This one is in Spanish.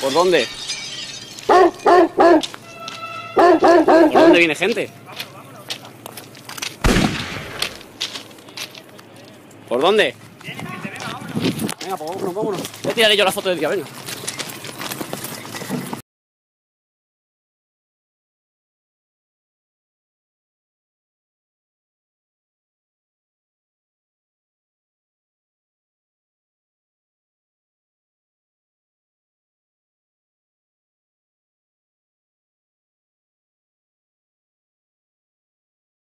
¿Por dónde? ¿Por dónde viene gente? ¿Por dónde? Venga, pues vámonos, vámonos. Voy a tirarle yo la foto del día, venga.